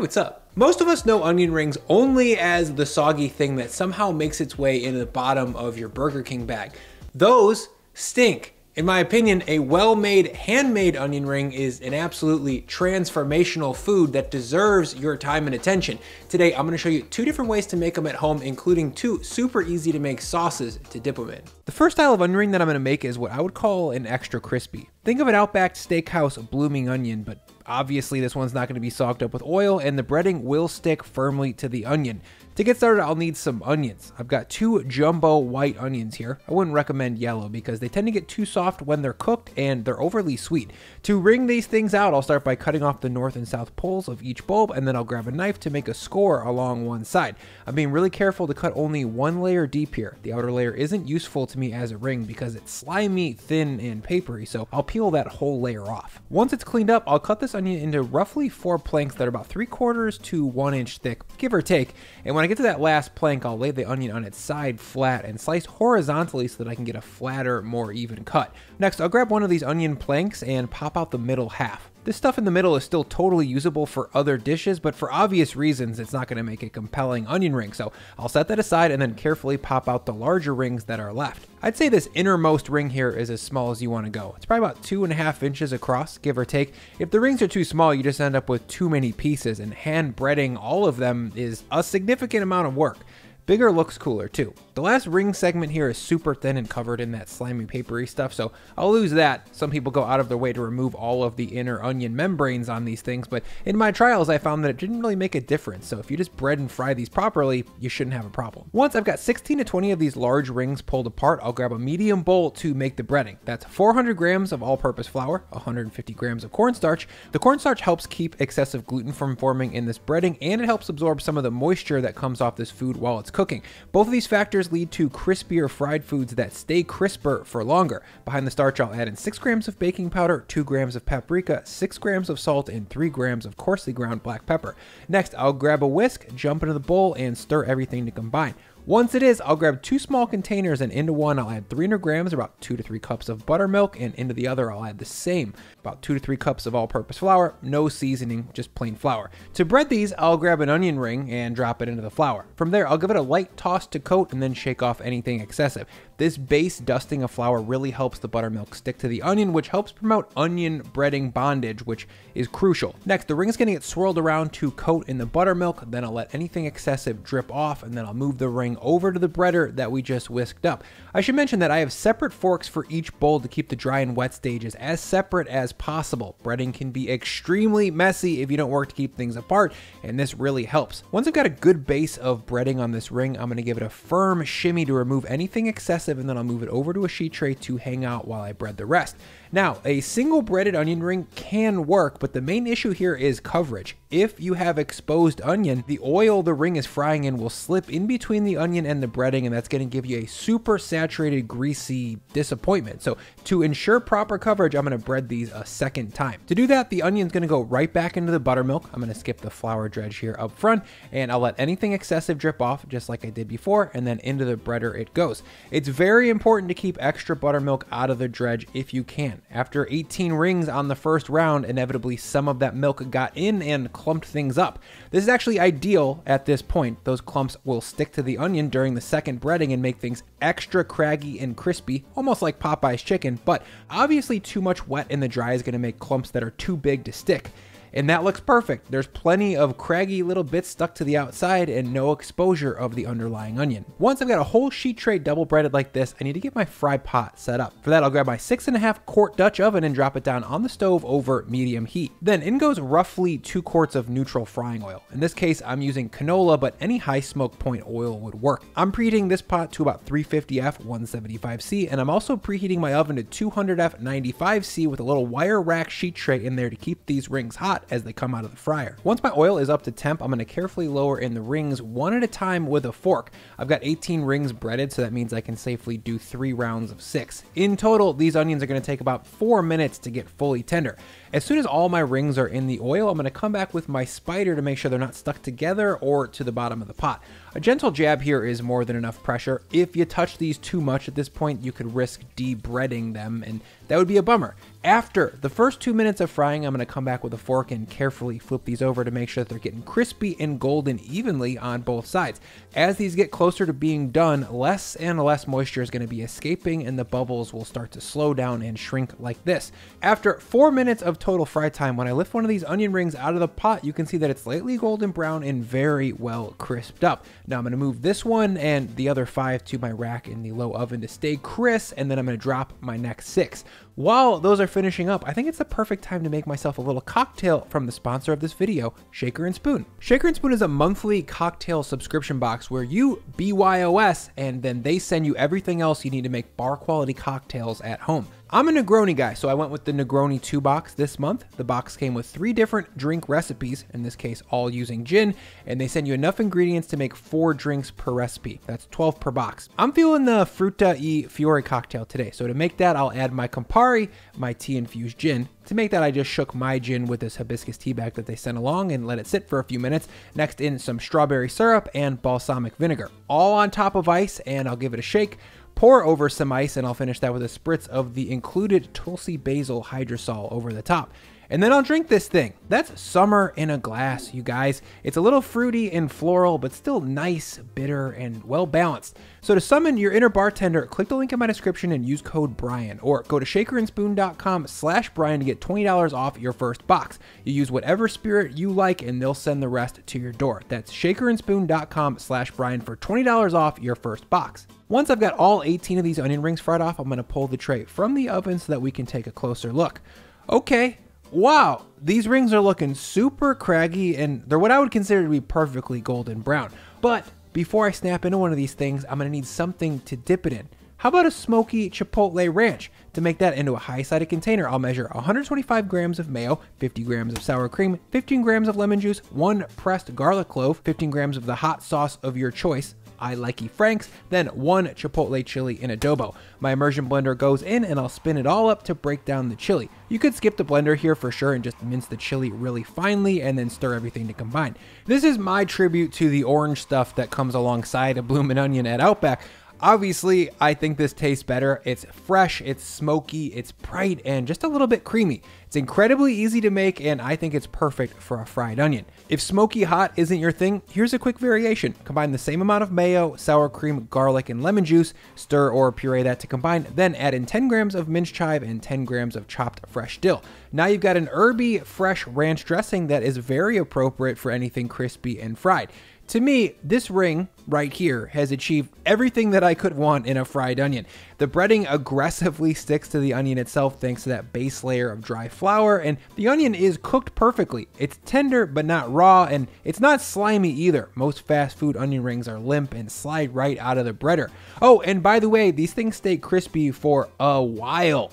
what's up? Most of us know onion rings only as the soggy thing that somehow makes its way into the bottom of your Burger King bag. Those stink. In my opinion, a well-made, handmade onion ring is an absolutely transformational food that deserves your time and attention. Today, I'm gonna show you two different ways to make them at home, including two super easy to make sauces to dip them in. The first style of onion ring that I'm gonna make is what I would call an extra crispy. Think of an Outback Steakhouse blooming onion, but obviously this one's not gonna be soaked up with oil and the breading will stick firmly to the onion. To get started, I'll need some onions. I've got two jumbo white onions here. I wouldn't recommend yellow because they tend to get too soft when they're cooked and they're overly sweet. To wring these things out, I'll start by cutting off the north and south poles of each bulb and then I'll grab a knife to make a score along one side. I'm being really careful to cut only one layer deep here. The outer layer isn't useful to me as a ring because it's slimy, thin, and papery, so I'll peel that whole layer off. Once it's cleaned up, I'll cut this onion into roughly four planks that are about three quarters to one inch thick, give or take. And when I get to that last plank, I'll lay the onion on its side flat and slice horizontally so that I can get a flatter, more even cut. Next, I'll grab one of these onion planks and pop out the middle half. This stuff in the middle is still totally usable for other dishes, but for obvious reasons, it's not going to make a compelling onion ring, so I'll set that aside and then carefully pop out the larger rings that are left. I'd say this innermost ring here is as small as you want to go. It's probably about two and a half inches across, give or take. If the rings are too small, you just end up with too many pieces, and hand breading all of them is a significant amount of work. Bigger looks cooler too. The last ring segment here is super thin and covered in that slimy papery stuff, so I'll lose that. Some people go out of their way to remove all of the inner onion membranes on these things, but in my trials I found that it didn't really make a difference, so if you just bread and fry these properly, you shouldn't have a problem. Once I've got 16 to 20 of these large rings pulled apart, I'll grab a medium bowl to make the breading. That's 400 grams of all-purpose flour, 150 grams of cornstarch. The cornstarch helps keep excessive gluten from forming in this breading, and it helps absorb some of the moisture that comes off this food while it's cooking. Both of these factors lead to crispier fried foods that stay crisper for longer. Behind the starch, I'll add in 6 grams of baking powder, 2 grams of paprika, 6 grams of salt, and 3 grams of coarsely ground black pepper. Next, I'll grab a whisk, jump into the bowl, and stir everything to combine. Once it is, I'll grab two small containers and into one I'll add 300 grams, about 2 to 3 cups of buttermilk, and into the other I'll add the same, about 2 to 3 cups of all-purpose flour, no seasoning, just plain flour. To bread these, I'll grab an onion ring and drop it into the flour. From there, I'll give it a light toss to coat and then shake off anything excessive. This base dusting of flour really helps the buttermilk stick to the onion, which helps promote onion breading bondage, which is crucial. Next, the ring is to get swirled around to coat in the buttermilk, then I'll let anything excessive drip off, and then I'll move the ring over to the breader that we just whisked up. I should mention that I have separate forks for each bowl to keep the dry and wet stages as separate as possible. Breading can be extremely messy if you don't work to keep things apart, and this really helps. Once I've got a good base of breading on this ring, I'm going to give it a firm shimmy to remove anything excessive, and then I'll move it over to a sheet tray to hang out while I bread the rest. Now, a single breaded onion ring can work, but the main issue here is coverage. If you have exposed onion, the oil the ring is frying in will slip in between the onion and the breading, and that's going to give you a super saturated, greasy disappointment. So, to ensure proper coverage, I'm going to bread these a second time. To do that, the onion's going to go right back into the buttermilk. I'm going to skip the flour dredge here up front, and I'll let anything excessive drip off, just like I did before, and then into the breader it goes. It's very important to keep extra buttermilk out of the dredge if you can. After 18 rings on the first round, inevitably some of that milk got in and clumped things up. This is actually ideal at this point. Those clumps will stick to the onion during the second breading and make things extra craggy and crispy, almost like Popeyes chicken, but obviously too much wet in the dry is going to make clumps that are too big to stick and that looks perfect. There's plenty of craggy little bits stuck to the outside and no exposure of the underlying onion. Once I've got a whole sheet tray double breaded like this, I need to get my fry pot set up. For that, I'll grab my six and a half quart Dutch oven and drop it down on the stove over medium heat. Then in goes roughly two quarts of neutral frying oil. In this case, I'm using canola, but any high smoke point oil would work. I'm preheating this pot to about 350F 175C, and I'm also preheating my oven to 200F 95C with a little wire rack sheet tray in there to keep these rings hot hot as they come out of the fryer. Once my oil is up to temp, I'm going to carefully lower in the rings one at a time with a fork. I've got 18 rings breaded, so that means I can safely do three rounds of six. In total, these onions are going to take about four minutes to get fully tender. As soon as all my rings are in the oil, I'm going to come back with my spider to make sure they're not stuck together or to the bottom of the pot. A gentle jab here is more than enough pressure. If you touch these too much at this point, you could risk debreading them, and that would be a bummer. After the first two minutes of frying, I'm going to come back with a fork and carefully flip these over to make sure that they're getting crispy and golden evenly on both sides. As these get closer to being done, less and less moisture is going to be escaping and the bubbles will start to slow down and shrink like this. After four minutes of total fry time, when I lift one of these onion rings out of the pot, you can see that it's slightly golden brown and very well crisped up. Now I'm going to move this one and the other five to my rack in the low oven to stay crisp, and then I'm going to drop my next six. While those are finishing up, I think it's the perfect time to make myself a little cocktail from the sponsor of this video, Shaker and Spoon. Shaker and Spoon is a monthly cocktail subscription box where you BYOS and then they send you everything else you need to make bar quality cocktails at home. I'm a Negroni guy, so I went with the Negroni 2 box this month. The box came with three different drink recipes, in this case, all using gin, and they send you enough ingredients to make four drinks per recipe. That's 12 per box. I'm feeling the Frutta e Fiore cocktail today, so to make that, I'll add my Campari, my tea infused gin. To make that, I just shook my gin with this hibiscus tea bag that they sent along and let it sit for a few minutes. Next, in some strawberry syrup and balsamic vinegar, all on top of ice, and I'll give it a shake. Pour over some ice, and I'll finish that with a spritz of the included Tulsi Basil Hydrosol over the top. And then I'll drink this thing. That's summer in a glass, you guys. It's a little fruity and floral, but still nice, bitter, and well balanced. So to summon your inner bartender, click the link in my description and use code Brian, or go to shakerandspoon.com slash Brian to get $20 off your first box. You use whatever spirit you like, and they'll send the rest to your door. That's shakerandspoon.com slash Brian for $20 off your first box. Once I've got all 18 of these onion rings fried off, I'm to pull the tray from the oven so that we can take a closer look. Okay, wow, these rings are looking super craggy and they're what I would consider to be perfectly golden brown. But before I snap into one of these things, I'm to need something to dip it in. How about a smoky chipotle ranch? To make that into a high-sided container, I'll measure 125 grams of mayo, 50 grams of sour cream, 15 grams of lemon juice, one pressed garlic clove, 15 grams of the hot sauce of your choice, I likey Frank's, then one chipotle chili in adobo. My immersion blender goes in and I'll spin it all up to break down the chili. You could skip the blender here for sure and just mince the chili really finely and then stir everything to combine. This is my tribute to the orange stuff that comes alongside a bloomin' onion at Outback. Obviously, I think this tastes better. It's fresh, it's smoky, it's bright, and just a little bit creamy. It's incredibly easy to make, and I think it's perfect for a fried onion. If smoky hot isn't your thing, here's a quick variation. Combine the same amount of mayo, sour cream, garlic, and lemon juice, stir or puree that to combine, then add in 10 grams of minced chive and 10 grams of chopped fresh dill. Now you've got an herby, fresh ranch dressing that is very appropriate for anything crispy and fried. To me, this ring right here has achieved everything that I could want in a fried onion. The breading aggressively sticks to the onion itself thanks to that base layer of dry flour, and the onion is cooked perfectly. It's tender but not raw, and it's not slimy either. Most fast food onion rings are limp and slide right out of the breader. Oh, and by the way, these things stay crispy for a while.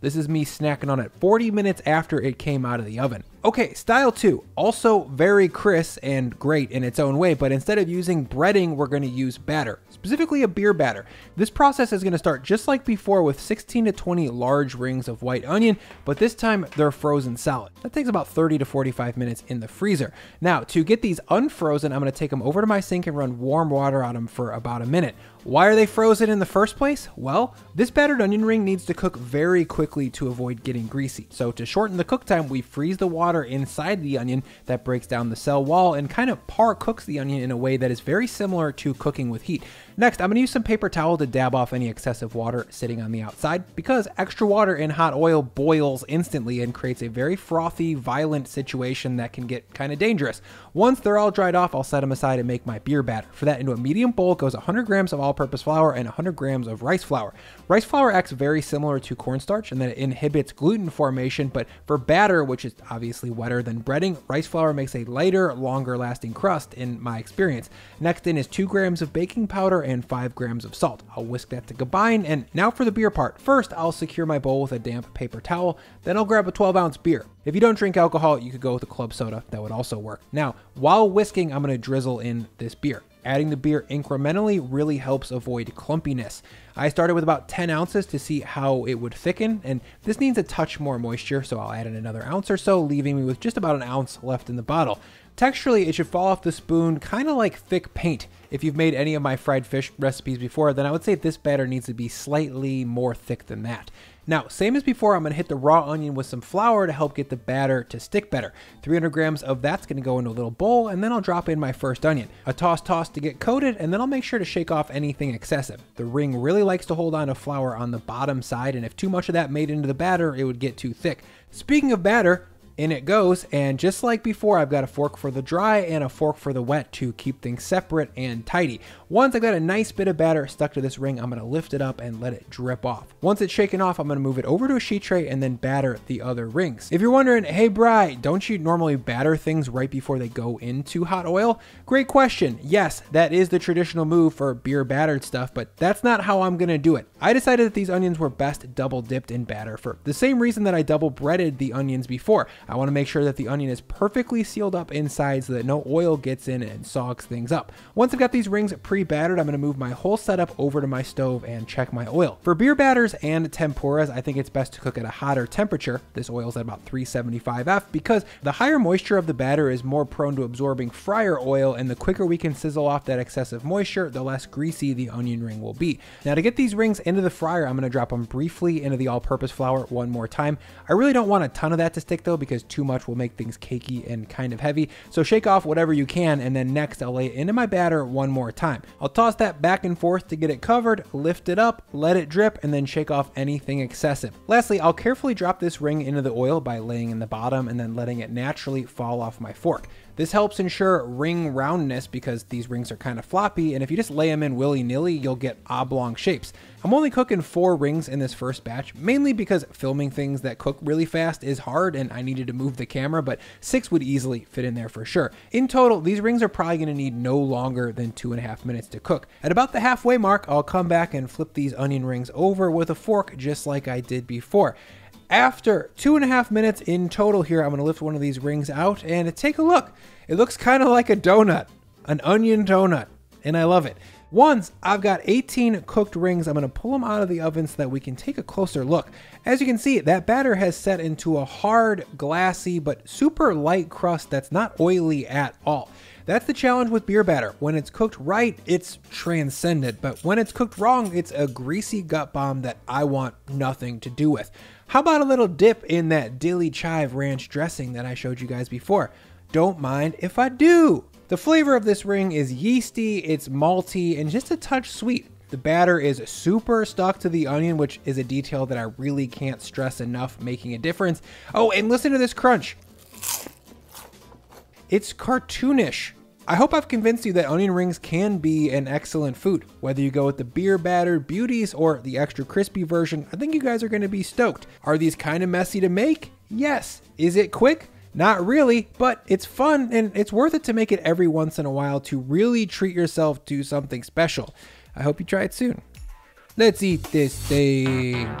This is me snacking on it 40 minutes after it came out of the oven. Okay, style two, also very crisp and great in its own way, but instead of using breading, we're gonna use batter, specifically a beer batter. This process is gonna start just like before with 16 to 20 large rings of white onion, but this time they're frozen solid. That takes about 30 to 45 minutes in the freezer. Now, to get these unfrozen, I'm gonna take them over to my sink and run warm water on them for about a minute. Why are they frozen in the first place? Well, this battered onion ring needs to cook very quickly to avoid getting greasy. So to shorten the cook time, we freeze the water inside the onion that breaks down the cell wall and kind of par cooks the onion in a way that is very similar to cooking with heat. Next, I'm to use some paper towel to dab off any excessive water sitting on the outside because extra water in hot oil boils instantly and creates a very frothy, violent situation that can get kind of dangerous. Once they're all dried off, I'll set them aside and make my beer batter. For that, into a medium bowl goes 100 grams of all all-purpose flour and 100 grams of rice flour. Rice flour acts very similar to cornstarch in that it inhibits gluten formation, but for batter, which is obviously wetter than breading, rice flour makes a lighter, longer lasting crust in my experience. Next in is 2 grams of baking powder and 5 grams of salt. I'll whisk that to combine, and now for the beer part. First, I'll secure my bowl with a damp paper towel, then I'll grab a 12 ounce beer. If you don't drink alcohol, you could go with a club soda, that would also work. Now, while whisking, I'm gonna drizzle in this beer. adding the beer incrementally really helps avoid clumpiness. I started with about 10 ounces to see how it would thicken, and this needs a touch more moisture, so I'll add in another ounce or so, leaving me with just about an ounce left in the bottle. Texturally, it should fall off the spoon kind of like thick paint. If you've made any of my fried fish recipes before, then I would say this batter needs to be slightly more thick than that. Now, same as before, I'm going to hit the raw onion with some flour to help get the batter to stick better. 300 grams of that's going to go into a little bowl, and then I'll drop in my first onion. A toss toss to get coated, and then I'll make sure to shake off anything excessive. The ring really likes to hold on to flour on the bottom side, and if too much of that made into the batter, it would get too thick. Speaking of batter, in it goes. And just like before, I've got a fork for the dry and a fork for the wet to keep things separate and tidy. Once I've got a nice bit of batter stuck to this ring, I'm gonna lift it up and let it drip off. Once it's shaken off, I'm gonna move it over to a sheet tray and then batter the other rings. If you're wondering, hey Bry, don't you normally batter things right before they go into hot oil? Great question. Yes, that is the traditional move for beer battered stuff, but that's not how I'm gonna do it. I decided that these onions were best double dipped in batter for the same reason that I double breaded the onions before. I want to make sure that the onion is perfectly sealed up inside so that no oil gets in and sogs things up. Once I've got these rings pre-battered, I'm going to move my whole setup over to my stove and check my oil. For beer batters and tempuras, I think it's best to cook at a hotter temperature. This oil is at about 375F because the higher moisture of the batter is more prone to absorbing fryer oil and the quicker we can sizzle off that excessive moisture, the less greasy the onion ring will be. Now to get these rings into the fryer, I'm going to drop them briefly into the all-purpose flour one more time. I really don't want a ton of that to stick though because too much will make things cakey and kind of heavy. So shake off whatever you can and then next I'll lay it into my batter one more time. I'll toss that back and forth to get it covered, lift it up, let it drip, and then shake off anything excessive. Lastly, I'll carefully drop this ring into the oil by laying in the bottom and then letting it naturally fall off my fork. This helps ensure ring roundness because these rings are kind of floppy, and if you just lay them in willy-nilly, you'll get oblong shapes. I'm only cooking four rings in this first batch, mainly because filming things that cook really fast is hard and I needed to move the camera, but six would easily fit in there for sure. In total, these rings are probably gonna need no longer than two and a half minutes to cook. At about the halfway mark, I'll come back and flip these onion rings over with a fork just like I did before. After two and a half minutes in total here, I'm going to lift one of these rings out and take a look. It looks kind of like a donut, an onion donut, and I love it. Once I've got 18 cooked rings, I'm going to pull them out of the oven so that we can take a closer look. As you can see, that batter has set into a hard, glassy, but super light crust that's not oily at all. That's the challenge with beer batter. When it's cooked right, it's transcendent, but when it's cooked wrong, it's a greasy gut bomb that I want nothing to do with. How about a little dip in that dilly chive ranch dressing that I showed you guys before? Don't mind if I do. The flavor of this ring is yeasty, it's malty, and just a touch sweet. The batter is super stuck to the onion, which is a detail that I really can't stress enough making a difference. Oh, and listen to this crunch. It's cartoonish. I hope I've convinced you that onion rings can be an excellent food. Whether you go with the beer battered beauties or the extra crispy version, I think you guys are going to be stoked. Are these kind of messy to make? Yes. Is it quick? Not really, but it's fun and it's worth it to make it every once in a while to really treat yourself to something special. I hope you try it soon. Let's eat this thing.